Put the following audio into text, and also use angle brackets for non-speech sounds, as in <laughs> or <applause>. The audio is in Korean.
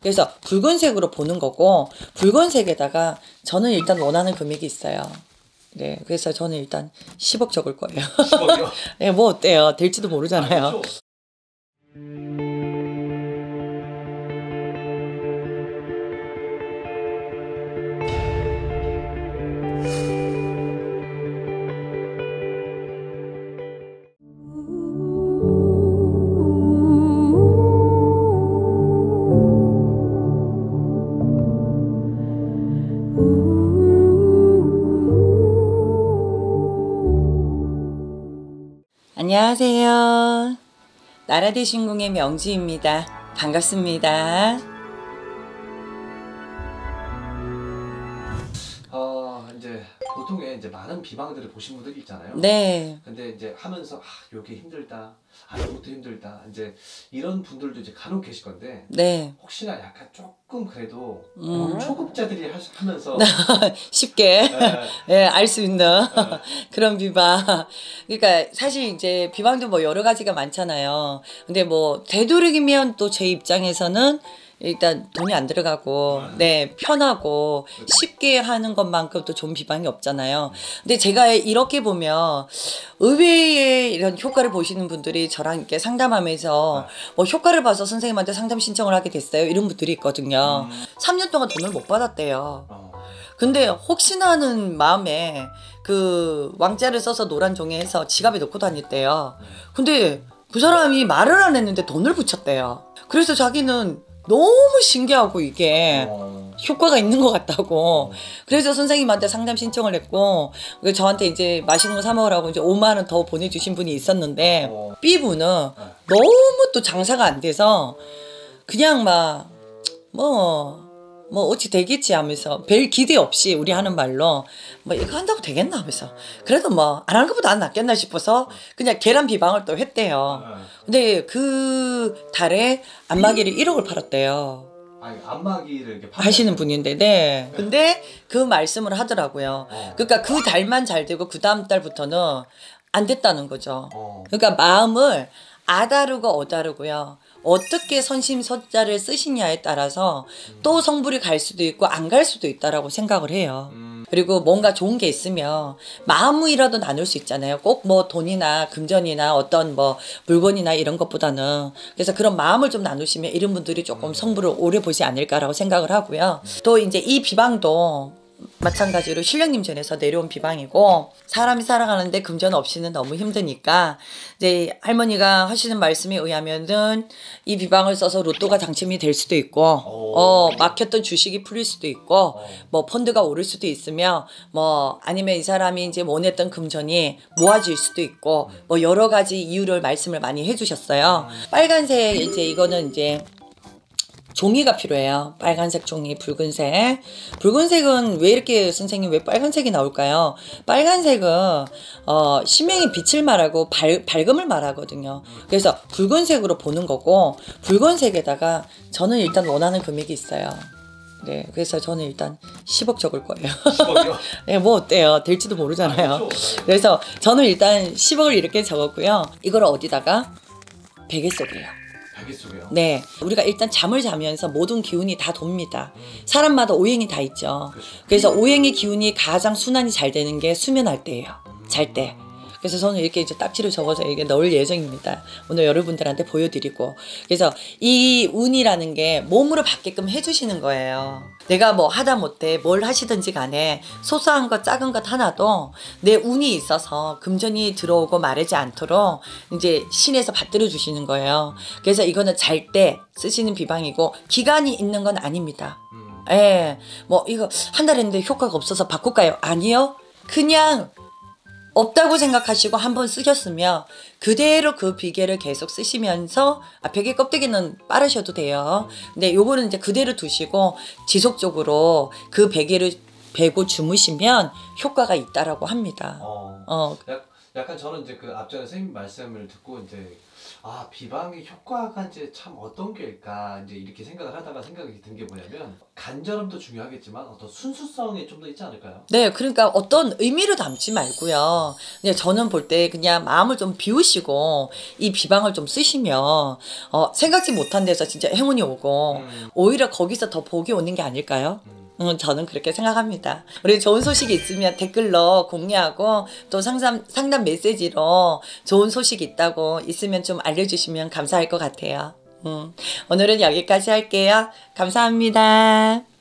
그래서 붉은색으로 보는 거고 붉은색에다가 저는 일단 원하는 금액이 있어요. 네, 그래서 저는 일단 10억 적을 거예요. 10억이요? <laughs> 네, 뭐 어때요? 될지도 모르잖아요. 아니죠. 안녕하세요. 나라대신궁의 명지입니다. 반갑습니다. 이제 많은 비방들을 보신 분들이 있잖아요. 네, 근데 이제 하면서 아, 요게 힘들다. 아, 이것도 힘들다. 이제 이런 분들도 이제 간혹 계실 건데 네. 혹시나 약간 조금 그래도 음. 초급자들이 하, 하면서 <laughs> 쉽게 예, <laughs> 예, 알수 있는 예, 그런 비방. 그러니까 사실 이제 비방도 뭐 여러 가지가 많잖아요. 근데 뭐 되도록이면 또 제 입장에서는 일단 돈이 안 들어가고 네 편하고 쉽게 하는 것만큼 또 좋은 비방이 없잖아요. 근데 제가 이렇게 보면 의외의 이런 효과를 보시는 분들이 저랑 이렇게 상담하면서 뭐 효과를 봐서 선생님한테 상담 신청을 하게 됐어요. 이런 분들이 있거든요. 음. 3년 동안 돈을 못 받았대요. 어, 근데 혹시나 하는 마음에 그 왕자를 써서 노란 종이에 해서 지갑에 넣고 다녔대요. 근데 그 사람이 말을 안 했는데 돈을 붙였대요. 그래서 자기는 너무 신기하고 이게 어, 효과가 있는 것 같다고. 어. 그래서 선생님한테 상담 신청을 했고, 그 저한테 이제 맛있는 거 사 먹으라고 이제 5만 원 더 보내주신 분이 있었는데, 어. B분은 네. 너무 또 장사가 안 돼서, 그냥 막, 뭐, 뭐, 어찌 되겠지 하면서, 별 기대 없이 우리 하는 말로, 뭐, 이거 한다고 되겠나 하면서, 그래도 뭐, 안 하는 것보다 안 낫겠나 싶어서, 그냥 계란 비방을 또 했대요. 예. 근데 그 달에 안마기를 1억을 팔았대요. 아니 안마기를 이렇게 하시는 분인데, 네. 근데 그 말씀을 하더라고요. 어. 그러니까 그 달만 잘 되고 그 다음 달부터는 안 됐다는 거죠. 어. 그러니까 마음을 아다르고 어다르고요. 어떻게 선심서자를 쓰시냐에 따라서 또 성불이 갈 수도 있고 안 갈 수도 있다라고 생각을 해요. 음, 그리고 뭔가 좋은 게 있으면 마음이라도 나눌 수 있잖아요. 꼭 뭐 돈이나 금전이나 어떤 뭐 물건이나 이런 것보다는 그래서 그런 마음을 좀 나누시면 이런 분들이 조금 성불을 오래 보지 않을까라고 생각을 하고요. 또 이제 이 비방도 마찬가지로 신령님 전에서 내려온 비방이고 사람이 살아가는데 금전 없이는 너무 힘드니까 이제 할머니가 하시는 말씀에 의하면은 이 비방을 써서 로또가 당첨이 될 수도 있고 어 막혔던 주식이 풀릴 수도 있고 어. 뭐 펀드가 오를 수도 있으며 뭐 아니면 이 사람이 이제 원했던 금전이 모아질 수도 있고 뭐 여러 가지 이유를 말씀을 많이 해주셨어요. 빨간색 이제 이거는 이제 종이가 필요해요. 빨간색 종이, 붉은색. 붉은색은 왜 이렇게 선생님 왜 빨간색이 나올까요? 빨간색은 어 신명이 빛을 말하고 밝, 밝음을 말하거든요. 그래서 붉은색으로 보는 거고 붉은색에다가 저는 일단 원하는 금액이 있어요. 네, 그래서 저는 일단 10억 적을 거예요. 10억이요? <laughs> 네, 뭐 어때요? 될지도 모르잖아요. 아니죠. 그래서 저는 일단 10억을 이렇게 적었고요. 이걸 어디다가 베개 속에요. 네, 우리가 일단 잠을 자면서 모든 기운이 다 돕니다. 사람마다 오행이 다 있죠. 그렇죠. 그래서 오행의 기운이 가장 순환이 잘 되는 게 수면할 때예요. 잘 때. 그래서 저는 이렇게 이제 딱지를 적어서 이게 넣을 예정입니다. 오늘 여러분들한테 보여드리고. 그래서 이 운이라는 게 몸으로 받게끔 해주시는 거예요. 내가 뭐 하다 못해 뭘 하시든지 간에 소소한 것 작은 것 하나도 내 운이 있어서 금전이 들어오고 마르지 않도록 이제 신에서 받들어 주시는 거예요. 그래서 이거는 잘 때 쓰시는 비방이고 기간이 있는 건 아닙니다. 음. 예, 뭐 이거 한 달 했는데 효과가 없어서 바꿀까요? 아니요. 그냥 없다고 생각하시고 한번 쓰셨으면 그대로 그 비계를 계속 쓰시면서 아, 베개 껍데기는 빠르셔도 돼요. 근데 요거는 이제 그대로 두시고 지속적으로 그 베개를 베고 주무시면 효과가 있다라고 합니다. 어. 어, 약, 약간 저는 이제 그 앞전에 선생님 말씀을 듣고 이제 아 비방의 효과가 이제 참 어떤 게일까 이제 이렇게 생각을 하다가 생각이 든 게 뭐냐면 간절함도 중요하겠지만 어떤 순수성이 좀 더 있지 않을까요? 네, 그러니까 어떤 의미로 담지 말고요. 그냥 저는 볼 때 그냥 마음을 좀 비우시고 이 비방을 좀 쓰시면 어, 생각지 못한 데서 진짜 행운이 오고 음. 오히려 거기서 더 복이 오는 게 아닐까요? 음. 음, 저는 그렇게 생각합니다. 우리 좋은 소식이 있으면 댓글로 공유하고 또 상담, 상담 메시지로 좋은 소식 있다고 있으면 좀 알려주시면 감사할 것 같아요. 음, 오늘은 여기까지 할게요. 감사합니다.